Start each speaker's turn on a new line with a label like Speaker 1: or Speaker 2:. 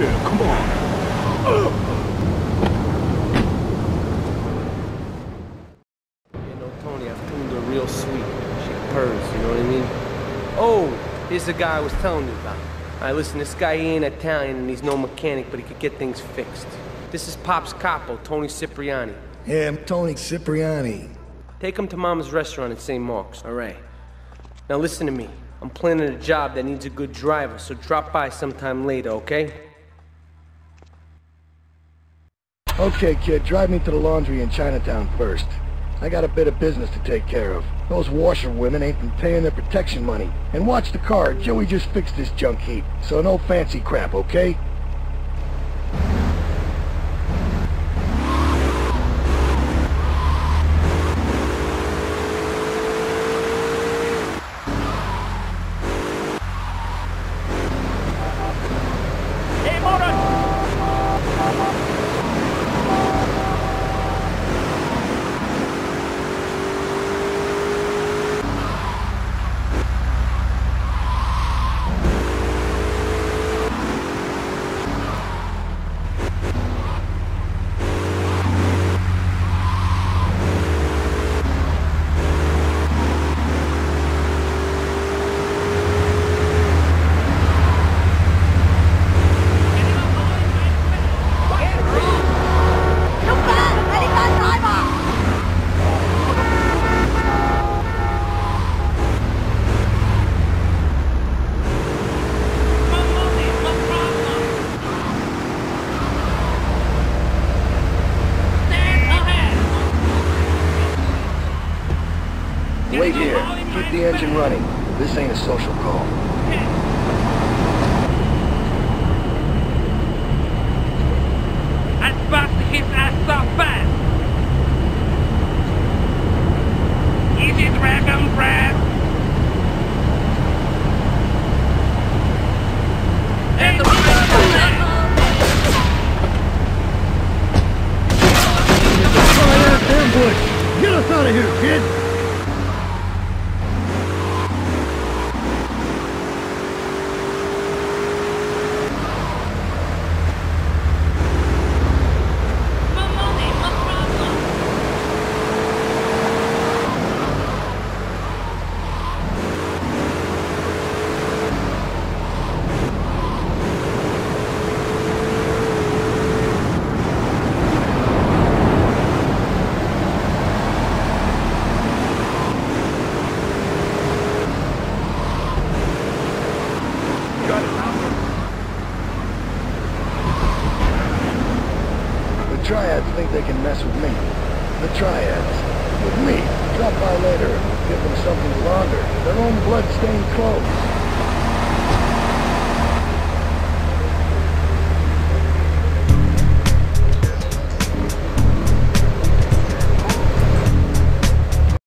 Speaker 1: Yeah, come on.
Speaker 2: You know, Toni, I've tuned her real sweet. She purrs, you know what I mean? Oh, here's the guy I was telling you about. All right, listen, this guy he ain't Italian and he's no mechanic, but he could get things fixed. This is Pop's capo, Toni Cipriani.
Speaker 3: Yeah, I'm Toni Cipriani.
Speaker 2: Take him to Mama's restaurant at St. Mark's, all right? Now listen to me. I'm planning a job that needs a good driver, so drop by sometime later, okay?
Speaker 3: Okay, kid, drive me to the laundry in Chinatown first. I got a bit of business to take care of. Those washerwomen ain't been paying their protection money. And watch the car, Joey just fixed this junk heap. So no fancy crap, okay? Wait here. Keep the engine running. This ain't a social call.
Speaker 4: Als was his ass so fast. Easy dragon breath. And the
Speaker 3: ambush! Get us out of here, kid! The Triads think they can mess with me. The Triads. With me. Drop by later and give them something launder. Their own blood-stained clothes.